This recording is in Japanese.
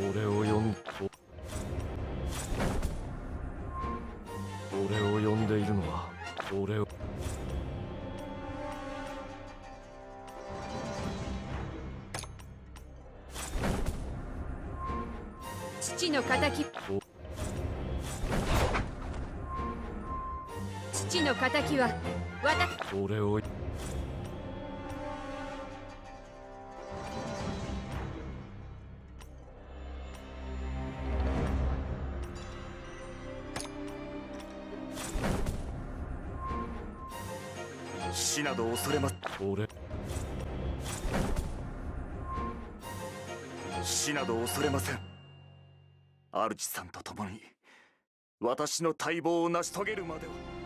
俺を呼んお俺を呼んでいるのは俺を父の敵父の敵は私俺を死など恐れます。俺。死など恐れません。主さんと共に私の待望を成し遂げるまでは